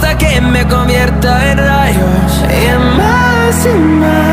hasta que me convierta en rayos. Y más y más